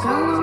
gone.